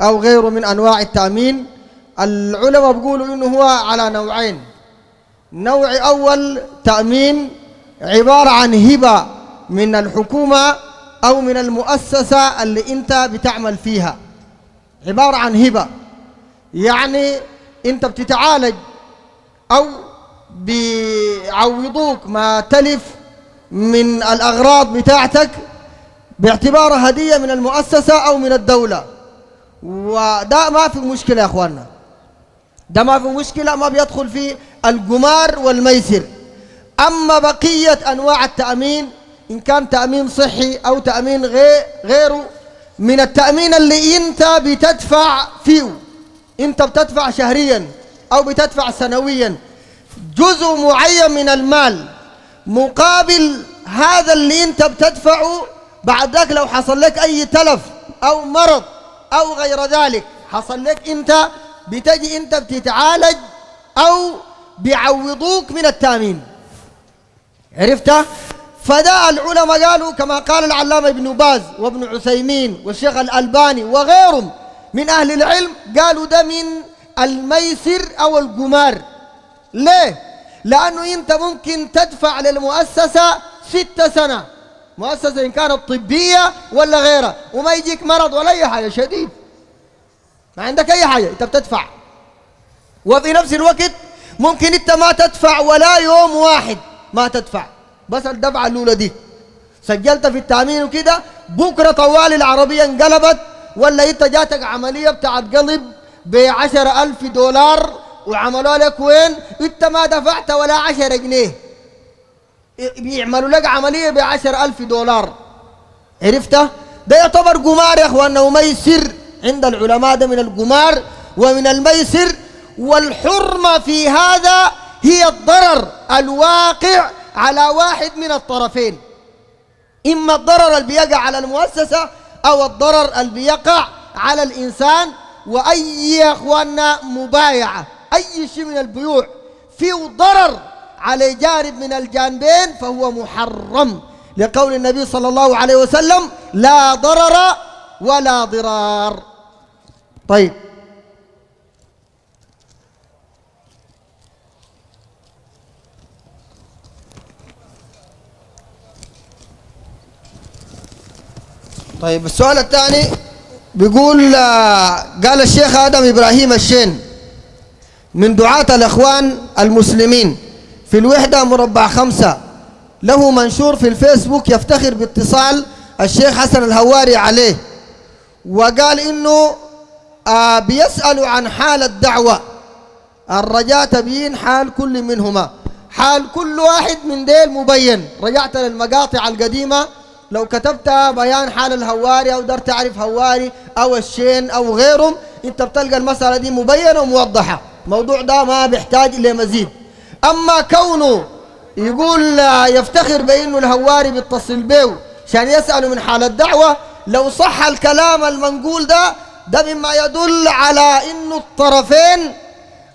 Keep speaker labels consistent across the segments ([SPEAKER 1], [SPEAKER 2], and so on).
[SPEAKER 1] أو غيره من أنواع التأمين. العلماء بيقولوا إنه هو على نوعين. نوع أول تأمين عبارة عن هبة من الحكومة أو من المؤسسة اللي أنت بتعمل فيها. عبارة عن هبة. يعني أنت بتتعالج أو بيعوضوك ما تلف من الأغراض بتاعتك باعتبارها هدية من المؤسسة أو من الدولة. وده ما في مشكلة يا أخواننا. ده ما في مشكلة ما بيدخل في القمار والميسر. أما بقية أنواع التأمين إن كان تأمين صحي أو تأمين غير غيره من التأمين اللي أنت بتدفع فيه. أنت بتدفع شهريا أو بتدفع سنويا. جزء معين من المال مقابل هذا اللي أنت بتدفعه بعد ذاك لو حصل لك أي تلف أو مرض أو غير ذلك. حصل لك أنت بتجي أنت بتتعالج أو بيعوضوك من التأمين. عرفت؟ فده العلماء قالوا كما قال العلامة ابن باز وابن عثيمين والشيخ الألباني وغيرهم من أهل العلم قالوا ده من الميسر أو القمار. ليه؟ لأنه أنت ممكن تدفع للمؤسسة ستة سنة. مؤسسة إن كانت طبية ولا غيرها وما يجيك مرض ولا أي حاجة شديد. ما عندك أي حاجة أنت بتدفع. وفي نفس الوقت ممكن أنت ما تدفع ولا يوم واحد ما تدفع. بس الدفعة الأولى دي. سجلت في التأمين وكده بكرة طوال العربية انقلبت ولا أنت جاتك عملية بتاعت قلب بعشرة ألف دولار وعملوا لك وين؟ أنت ما دفعت ولا عشرة جنيه. بيعملوا لك عملية بعشر ألف دولار. عرفته ده يعتبر قمار يا أخوانا وميسر عند العلماء ده من القمار ومن الميسر والحرمة في هذا هي الضرر الواقع على واحد من الطرفين. إما الضرر اللي بيقع على المؤسسة أو الضرر اللي بيقع على الإنسان وأي يا أخوانا مبايعة أي شيء من البيوع فيه ضرر على جانب من الجانبين فهو محرم لقول النبي صلى الله عليه وسلم لا ضرر ولا ضرار. طيب. طيب السؤال الثاني بيقول آه، قال الشيخ آدم إبراهيم الشين من دعاة الإخوان المسلمين في الوحدة مربع خمسة. له منشور في الفيسبوك يفتخر باتصال الشيخ حسن الهواري عليه. وقال إنه آه بيسألوا عن حال الدعوة. الرجاء تبيين حال كل منهما. حال كل واحد من ديل مبين. رجعت للمقاطع القديمة. لو كتبت بيان حال الهواري أو در تعرف هواري أو الشين أو غيرهم أنت بتلقى المسألة دي مبينة وموضحة. الموضوع ده ما بيحتاج لمزيد أما كونه يقول يفتخر بأنه الهواري بيتصل به عشان يسأله من حال الدعوة لو صح الكلام المنقول ده ده مما يدل على إنه الطرفين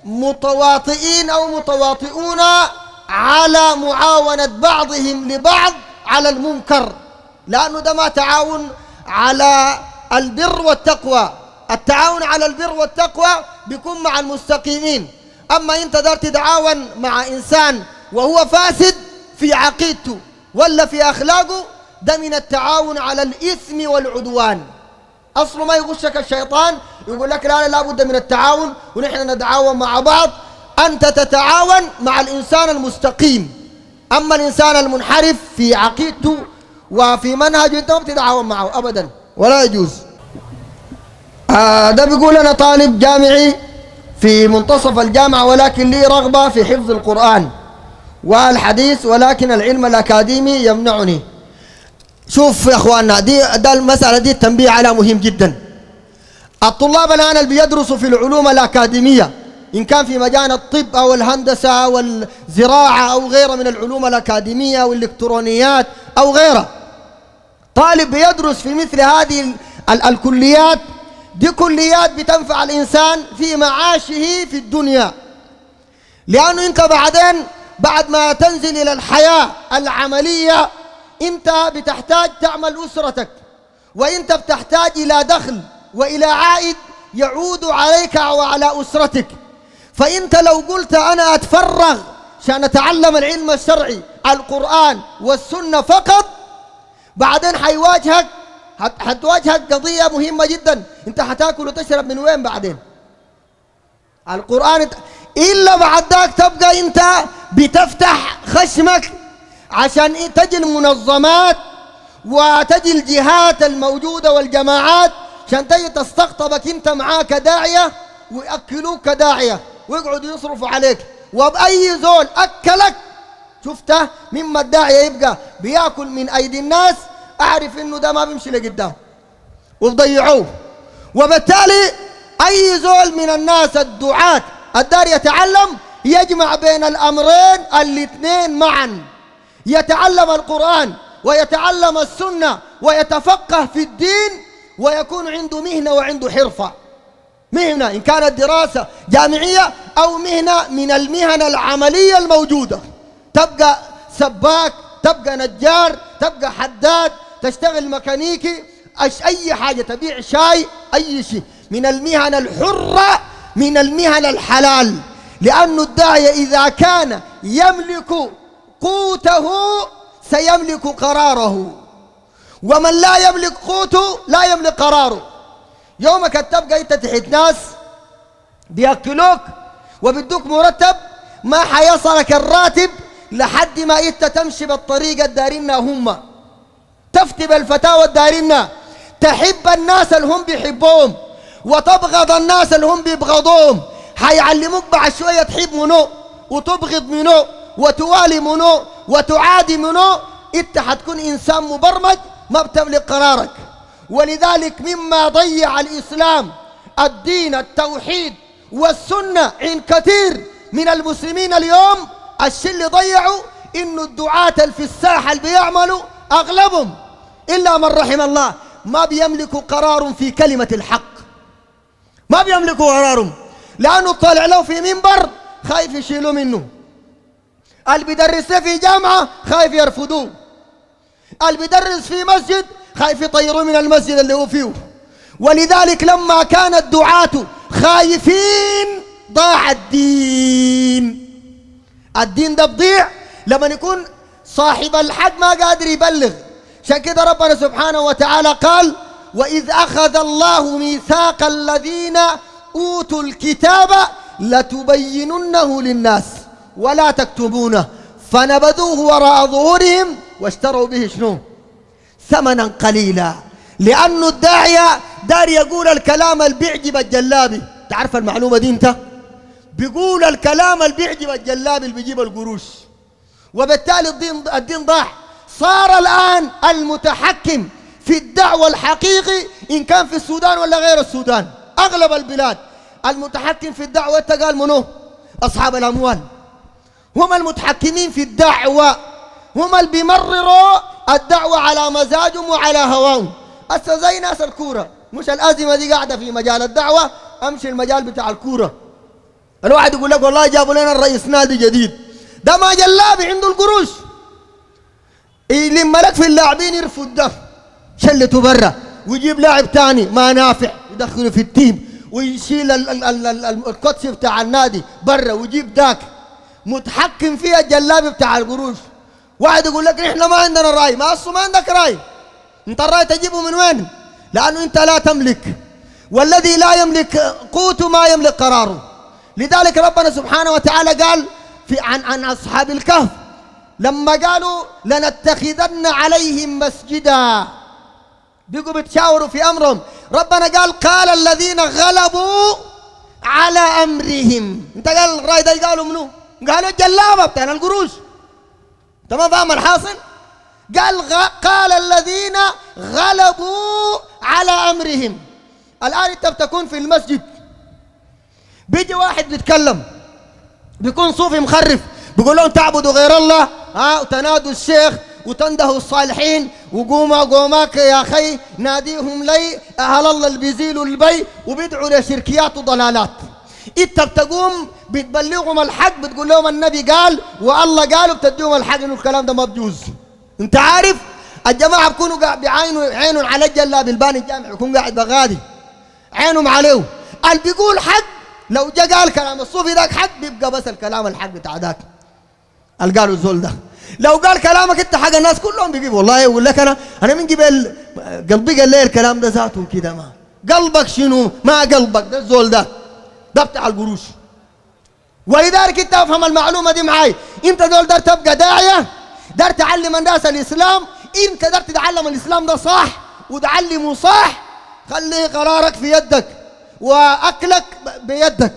[SPEAKER 1] متواطئين أو متواطئون على معاونة بعضهم لبعض على المنكر لأنه ده ما تعاون على البر والتقوى. التعاون على البر والتقوى بيكون مع المستقيمين. أما أنت دار تتعاون مع إنسان وهو فاسد في عقيدته ولا في أخلاقه ده من التعاون على الإثم والعدوان. أصله ما يغشك الشيطان يقول لك لا لا بد من التعاون ونحن نتعاون مع بعض. أنت تتعاون مع الإنسان المستقيم. أما الإنسان المنحرف في عقيدته وفي منهجه أنت ما بتتعاون معه أبدا. ولا يجوز. آه ده بيقول أنا طالب جامعي في منتصف الجامعة ولكن لي رغبة في حفظ القرآن والحديث ولكن العلم الأكاديمي يمنعني. شوف يا إخواننا دي ده المسألة دي التنبيه على مهم جدا. الطلاب الآن اللي بيدرسوا في العلوم الأكاديمية إن كان في مجال الطب أو الهندسة والزراعه أو غيرها من العلوم الأكاديمية والالكترونيات أو غيرها طالب بيدرس في مثل هذه ال ال الكليات دي كليات بتنفع الإنسان في معاشه في الدنيا. لأنه أنت بعدين بعد ما تنزل إلى الحياة العملية أنت بتحتاج تعمل أسرتك. وأنت بتحتاج إلى دخل وإلى عائد يعود عليك وعلى أسرتك. فأنت لو قلت أنا أتفرغ عشان أتعلم العلم الشرعي القرآن والسنة فقط بعدين حيواجهك حتواجهك قضية مهمة جدا. انت حتاكل وتشرب من وين بعدين؟ القرآن إلا بعد ذاك تبقى أنت بتفتح خشمك عشان إيه؟ تجي المنظمات وتجي الجهات الموجودة والجماعات عشان تجي تستقطبك أنت معاه كداعية ويأكلوك كداعية ويقعدوا يصرفوا عليك. وبأي زول أكلك شفته مما الداعية يبقى بيأكل من أيدي الناس أعرف إنه ده ما بيمشي لقدام. وبضيعوه. وبالتالي أي زول من الناس الدعاة الدار يتعلم يجمع بين الأمرين الاثنين معا. يتعلم القرآن ويتعلم السنة ويتفقه في الدين ويكون عنده مهنة وعنده حرفة. مهنة إن كانت دراسة جامعية أو مهنة من المهن العملية الموجودة. تبقى سباك تبقى نجار تبقى حداد تشتغل ميكانيكي أش أي حاجة تبيع شاي أي شيء. من المهن الحرة من المهن الحلال. لأن الداعية إذا كان يملك قوته سيملك قراره. ومن لا يملك قوته لا يملك قراره. يومك تبقى أنت تحت ناس بيأكلوك وبيدوك مرتب ما حيصلك الراتب لحد ما أنت تمشي بالطريقة الدارينا هم. تفتي بالفتاوى الدارينا تحب الناس اللي هم بيحبوهم وتبغض الناس اللي هم بيبغضوهم. حيعلموك بعد شوية تحب منو وتبغض منو وتوالي منو وتعادي منو. انت حتكون انسان مبرمج ما بتملك قرارك. ولذلك مما ضيع الإسلام الدين التوحيد والسنة عند كثير من المسلمين اليوم. الشيء اللي ضيعوا إنه الدعاة اللي في الساحة اللي بيعملوا أغلبهم إلا من رحم الله. ما بيملكوا قرار في كلمة الحق. ما بيملكوا قرارهم لأنه طالع له في منبر خايف يشيلوا منه. اللي بيدرس في جامعة خايف يرفضوه. اللي بيدرس في مسجد خايف يطيروه من المسجد اللي هو فيه. ولذلك لما كان الدعاة خايفين ضاع الدين. الدين ده بضيع. لما يكون صاحب الحق ما قادر يبلغ. عشان كده ربنا سبحانه وتعالى قال وإذ أخذ الله ميثاق الذين أوتوا الكتاب لتبيننه للناس ولا تكتبونه فنبذوه وراء ظهورهم واشتروا به شنو؟ ثمنا قليلا لأنه الداعية دار يقول الكلام اللي بيعجب الجلابي تعرف المعلومة دي أنت؟ بيقول الكلام اللي بيعجب الجلابي اللي بيجيب القروش. وبالتالي الدين الدين ضاع. صار الآن المتحكم في الدعوة الحقيقي إن كان في السودان ولا غير السودان. أغلب البلاد المتحكم في الدعوة قال منو؟ أصحاب الأموال. هم المتحكمين في الدعوة. هم اللي بيمرروا الدعوة على مزاجهم وعلى هواهم. هسه زي ناس الكورة. مش الأزمة دي قاعدة في مجال الدعوة أمشي المجال بتاع الكورة. الواحد يقول لك والله جابوا لنا الرئيس نادي جديد. ده ما جلابي عنده القروش. يلم لك في اللاعبين يرفض ده شلته برا ويجيب لاعب تاني ما نافع يدخله في التيم ويشيل ال- ال- ال- ال- الكوتش بتاع النادي برا ويجيب ذاك. متحكم فيها الجلابي بتاع القروش. واحد يقول لك إحنا ما عندنا راي. ما أصلا ما عندك راي. أنت الراي تجيبه من وين؟ لأنه أنت لا تملك. والذي لا يملك قوته ما يملك قراره. لذلك ربنا سبحانه وتعالى قال في عن عن أصحاب الكهف. لما قالوا لنتخذن عليهم مسجدا. بيقوا بيتشاوروا في أمرهم. ربنا قال قال الذين غلبوا على أمرهم. انت قال الرأي ده قالوا منو؟ قالوا الجلابة بتاعنا القروش. انت ما فاهم الحاصل؟ قال. قال الذين غلبوا على أمرهم. الآن انت بتكون في المسجد. بيجي واحد بيتكلم. بيكون صوفي مخرف. بيقول لهم تعبدوا غير الله. ها وتنادوا الشيخ وتندهوا الصالحين وقوما قوماك يا أخي ناديهم لي أهل الله اللي بيزيلوا البي وبيدعوا لشركيات وضلالات. انت بتقوم بتبلغهم الحق بتقول لهم النبي قال والله قال وبتديهم الحق إنه الكلام ده ما بجوز. أنت عارف؟ الجماعة بيكونوا بعينوا عينهم على الجلاب الباني الجامع يكون قاعد بغادي. عينهم عليه. اللي بيقول حق لو جا قال كلام الصوفي ذاك حق بيبقى بس الكلام الحق بتاع ذاك. اللي قالوا الزول ده. لو قال كلامك انت حق الناس كلهم بيجيبوا. والله يقول لك أنا أنا من قبل قلبي قال لي الكلام ده ذاته كده ما. قلبك شنو؟ ما قلبك ده الزول ده. ده بتاع القروش. ولذلك انت افهم المعلومة دي معاي. انت دول دار تبقى داعية دار تعلم الناس الإسلام. انت دار تتعلم الإسلام ده صح وتعلمه صح خلي قرارك في يدك وأكلك بيدك.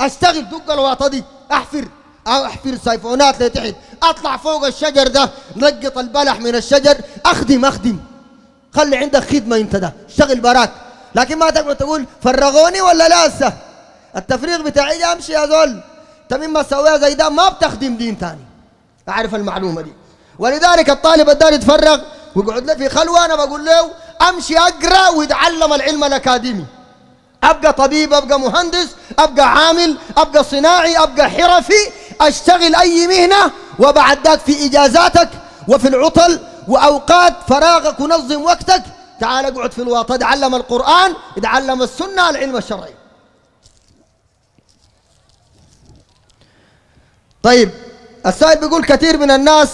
[SPEAKER 1] أشتغل دق الواطه دي أحفر. أحفر سيفونات لتحت. أطلع فوق الشجر ده نقط البلح من الشجر. أخدم أخدم. خلي عندك خدمة أنت ده. اشتغل براك. لكن ما تقدر تقول فرغوني ولا لا التفريغ بتاعي أمشي يا زول. أنت مما سويها زي ده ما بتخدم دين ثاني أعرف المعلومة دي. ولذلك الطالب الدار يتفرغ ويقعد له في خلوة. أنا بقول له أمشي أقرأ ويتعلم العلم الأكاديمي. أبقى طبيب أبقى مهندس أبقى عامل أبقى صناعي أبقى حرفي. أشتغل أي مهنة وبعد ذاك في إجازاتك وفي العطل وأوقات فراغك ونظم وقتك. تعال اقعد في الواطه اتعلم القرآن اتعلم السنة العلم الشرعي. طيب السائل بيقول كثير من الناس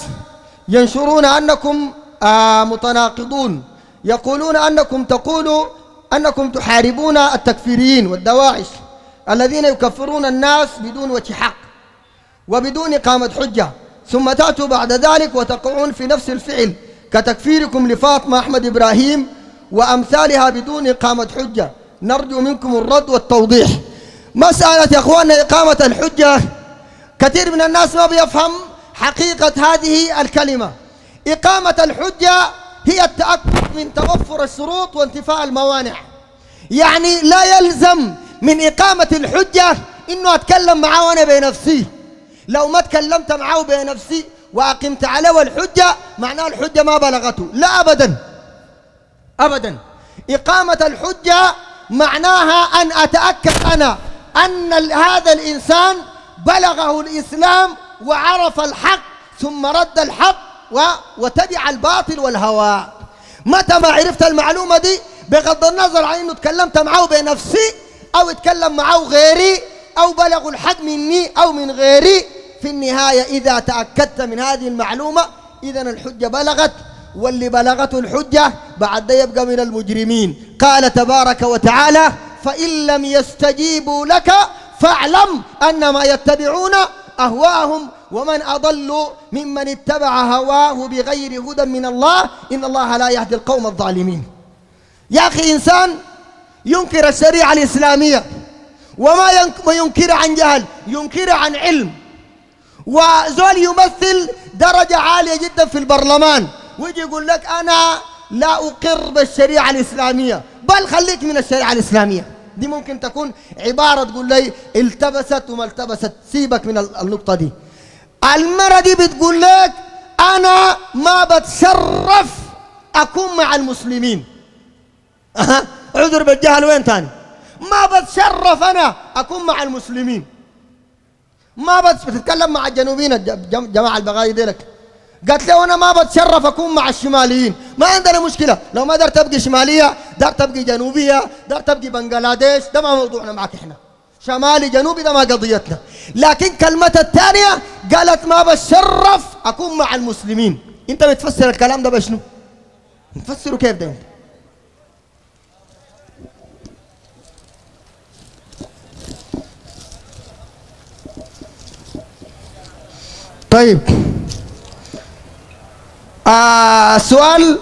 [SPEAKER 1] ينشرون أنكم آه متناقضون. يقولون أنكم تقولوا أنكم تحاربون التكفيريين والدواعش الذين يكفرون الناس بدون وجه حق. وبدون إقامة حجة. ثم تأتوا بعد ذلك وتقعون في نفس الفعل كتكفيركم لفاطمة أحمد إبراهيم وأمثالها بدون إقامة حجة. نرجو منكم الرد والتوضيح. مسألة يا أخواننا إقامة الحجة. كثير من الناس ما بيفهم حقيقة هذه الكلمة. إقامة الحجة هي التأكد من توفر الشروط وانتفاء الموانع. يعني لا يلزم من إقامة الحجة إنه أتكلم معاه وأنا بنفسي. لو ما تكلمت معاه بنفسي وأقمت عليه الحجة معناه الحجة ما بلغته. لا أبدا. أبدا. إقامة الحجة معناها أن أتأكد أنا أن هذا الإنسان بلغه الإسلام وعرف الحق ثم رد الحق وتبع الباطل والهوى. متى ما عرفت المعلومة دي؟ بغض النظر عن أنه تكلمت معه بنفسي أو اتكلم معه غيري أو بلغوا الحق مني أو من غيري في النهاية إذا تأكدت من هذه المعلومة إذا الحجة بلغت. واللي بلغته الحجة بعد يبقى من المجرمين. قال تبارك وتعالى فإن لم يستجيبوا لك فاعلم أنما يتبعون أهواهم ومن أضل ممن اتبع هواه بغير هدى من الله إن الله لا يهدي القوم الظالمين. يا أخي إنسان ينكر الشريعة الإسلامية. وما ينكر عن جهل ينكر عن علم. وزول يمثل درجة عالية جدا في البرلمان. ويجي يقول لك أنا لا أقر بالشريعة الإسلامية بل خليك من الشريعة الإسلامية. دي ممكن تكون عبارة تقول لي التبست وما التبست. سيبك من النقطة دي. المرة دي بتقول لك أنا ما بتشرف أكون مع المسلمين. أه. عذر بالجهل وين تاني؟ ما بتشرف أنا؟ أكون مع المسلمين. ما بتتكلم مع الجنوبيين جماعة البغاية ديلك. قالت له أنا ما بتشرف أكون مع الشماليين. ما عندنا مشكلة. لو ما دار تبقي شمالية دار تبقي جنوبية دار تبقي بنغلاديش ده ما موضوعنا معك إحنا. شمالي جنوبي ده ما قضيتنا. لكن كلمة الثانية قالت ما بتشرف أكون مع المسلمين. أنت بتفسر الكلام ده بشنو؟ نفسره كيف ده أنت؟ طيب. آه السؤال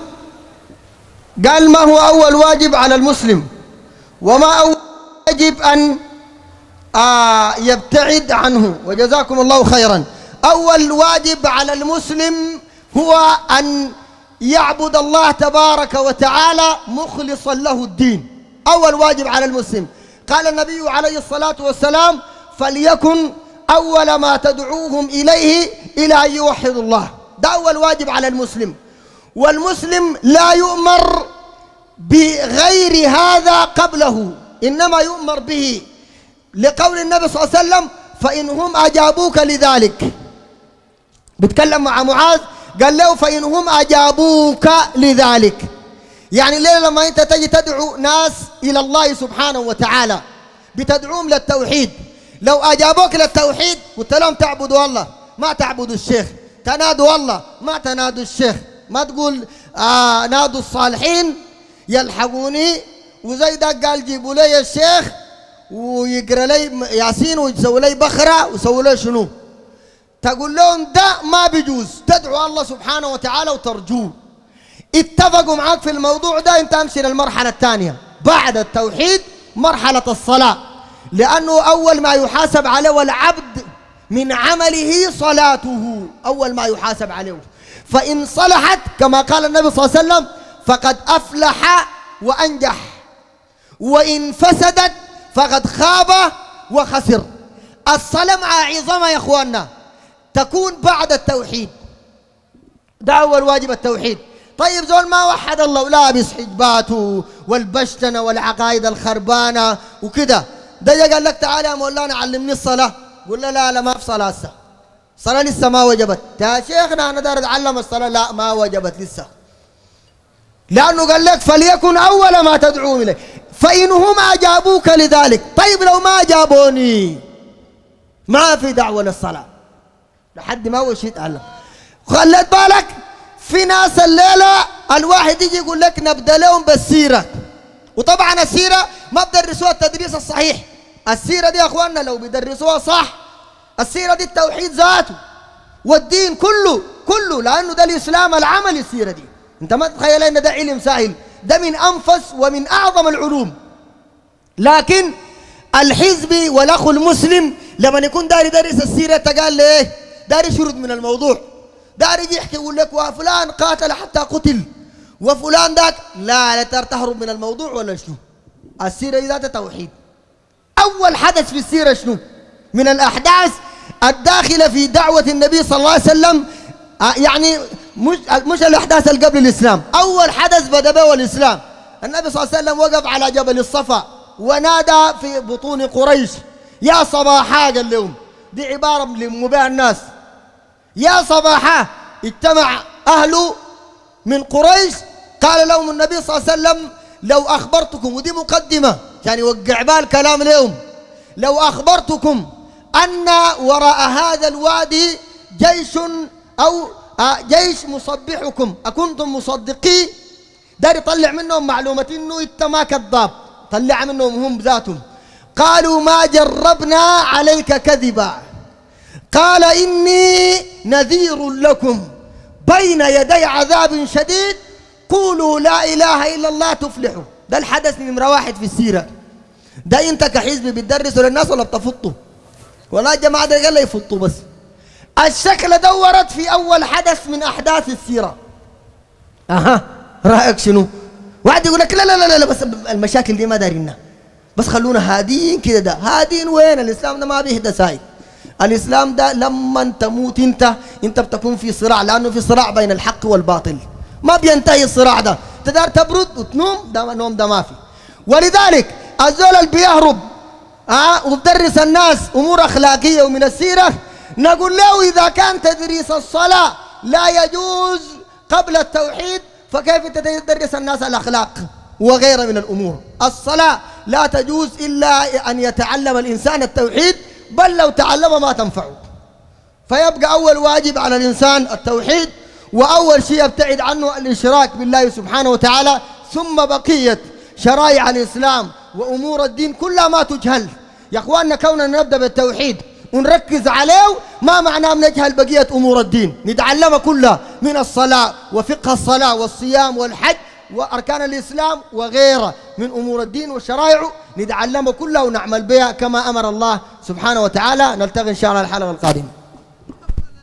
[SPEAKER 1] قال ما هو أول واجب على المسلم؟ وما أول واجب أن آه يبتعد عنه؟ وجزاكم الله خيرا. أول واجب على المسلم هو أن يعبد الله تبارك وتعالى مخلصا له الدين. أول واجب على المسلم. قال النبي عليه الصلاة والسلام فليكن أول ما تدعوهم إليه إلى أن يوحدوا الله. ده أول واجب على المسلم. والمسلم لا يؤمر بغير هذا قبله إنما يؤمر به لقول النبي صلى الله عليه وسلم فإن هم أجابوك لذلك. بتكلم مع معاذ قال له فإن هم أجابوك لذلك. يعني الليلة لما أنت تجي تدعو ناس إلى الله سبحانه وتعالى بتدعوهم للتوحيد. لو أجابوك للتوحيد قلت لهم تعبدوا الله. ما تعبدوا الشيخ. تنادوا الله ما تنادوا الشيخ. ما تقول آه نادوا الصالحين يلحقوني. وزي ده قال جيبوا لي الشيخ ويقرأ لي ياسين ويسوي لي بخرة. ويسوي لي شنو؟ تقول لهم ده ما بيجوز. تدعو الله سبحانه وتعالى وترجوه. اتفقوا معاك في الموضوع ده. انت امشي للمرحلة الثانية. بعد التوحيد مرحلة الصلاة. لأنه أول ما يحاسب عليه العبد من عمله صلاته. أول ما يحاسب عليه. فإن صلحت كما قال النبي صلى الله عليه وسلم فقد أفلح وأنجح. وإن فسدت فقد خاب وخسر. الصلاة مع عظمها يا إخواننا تكون بعد التوحيد. ده أول واجب التوحيد. طيب زول ما وحد الله ولابس حجباته والبشتنة والعقائد الخربانة وكده. ده قال لك تعالى يا مولانا علمني الصلاة. قول له لا لا ما في صلاة لسه الصلاة لسه ما وجبت. يا شيخنا أنا دار أتعلم الصلاة. لا ما وجبت لسه. لأنه قال لك فليكن أول ما تدعوهم إليه. فإن هم أجابوك لذلك. طيب لو ما أجابوني ما في دعوة للصلاة. لحد ما أول شيء تعلم. خلت بالك في ناس الليلة الواحد يجي يقول لك نبدأ لهم بالسيرة. وطبعا السيرة ما بدرسوها التدريس الصحيح. السيرة دي يا أخواننا لو بيدرسوها صح السيرة دي التوحيد ذاته والدين كله كله لأنه ده الإسلام العمل السيرة دي. أنت ما تتخيل أن ده علم سهل ده من أنفس ومن أعظم العلوم. لكن الحزبي والأخ المسلم لما يكون داري يدرس السيرة قال لي إيه؟ داري يشرد من الموضوع. داري يحكي يقول لك وفلان قاتل حتى قتل وفلان ذاك. لا لا تهرب من الموضوع ولا شنو؟ السيرة ذات توحيد. أول حدث في السيرة شنو؟ من الأحداث الداخلة في دعوة النبي صلى الله عليه وسلم يعني مش مش الأحداث اللي قبل الإسلام أول حدث بدأ به الإسلام. النبي صلى الله عليه وسلم وقف على جبل الصفا ونادى في بطون قريش يا صباحا قال لهم دي عبارة لم بها الناس. يا صباحا اجتمع أهل من قريش قال لهم النبي صلى الله عليه وسلم لو أخبرتكم ودي مقدمة. يعني وقع بال كلام اليوم. لو أخبرتكم أن وراء هذا الوادي جيش أو جيش مصبحكم أكنتم مصدقي؟ دار يطلع منهم معلومة إنه أنت ما كذاب. طلع منهم هم ذاتهم. قالوا ما جربنا عليك كذبا. قال إني نذير لكم بين يدي عذاب شديد. قولوا لا إله إلا الله تفلحوا. ده الحدث نمرة واحد في السيرة. ده أنت كحزب بتدرسه للناس ولا بتفطوا ولا جماعة ده قال يفطوا بس. الشكل دورت في أول حدث من أحداث السيرة. أها رأيك شنو؟ واحد يقول لك لا لا لا لا بس المشاكل دي ما دارينا بس خلونا هادين كده ده هادين وين؟ الإسلام ده ما بيهدى ساي الإسلام ده لما تموت أنت أنت بتكون في صراع لأنه في صراع بين الحق والباطل. ما بينتهي الصراع ده. تقدر تبرد وتنوم ده نوم ده ما في. ولذلك الزول اللي بيهرب ها وبدرس الناس أمور أخلاقية ومن السيرة نقول له إذا كان تدريس الصلاة لا يجوز قبل التوحيد فكيف تدرس الناس الأخلاق وغيرها من الأمور؟ الصلاة لا تجوز إلا أن يتعلم الإنسان التوحيد بل لو تعلم ما تنفعه. فيبقى أول واجب على الإنسان التوحيد وأول شيء يبتعد عنه الإشراك بالله سبحانه وتعالى ثم بقية شرائع الإسلام وأمور الدين كلها ما تجهل. يا إخواننا كوننا نبدأ بالتوحيد ونركز عليه ما معناه نجهل بقية أمور الدين؟ نتعلمها كلها من الصلاة وفقه الصلاة والصيام والحج وأركان الإسلام وغيرها من أمور الدين والشرائع نتعلمها كلها ونعمل بها كما أمر الله سبحانه وتعالى. نلتقي إن شاء الله الحلقة القادمة.